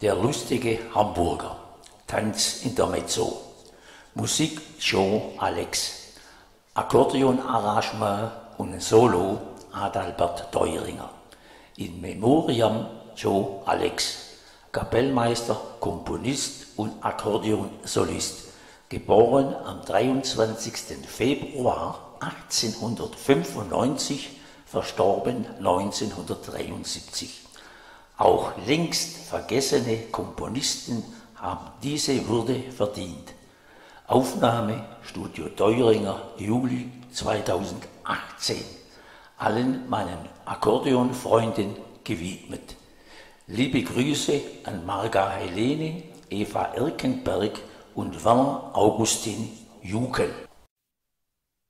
Der lustige Hamburger. Tanz in der Mezzo. Musik Joe Alex. Akkordeonarrangement und Solo Adalbert Teuringer. In Memoriam Joe Alex. Kapellmeister, Komponist und Akkordeonsolist. Geboren am 23. Februar 1895, verstorben 1973. Auch längst vergessene Komponisten haben diese Würde verdient. Aufnahme Studio Teuringer Juli 2018. Allen meinen Akkordeonfreunden gewidmet. Liebe Grüße an Marga Helene, Eva Irkenberg und Werner Augustin Jukel.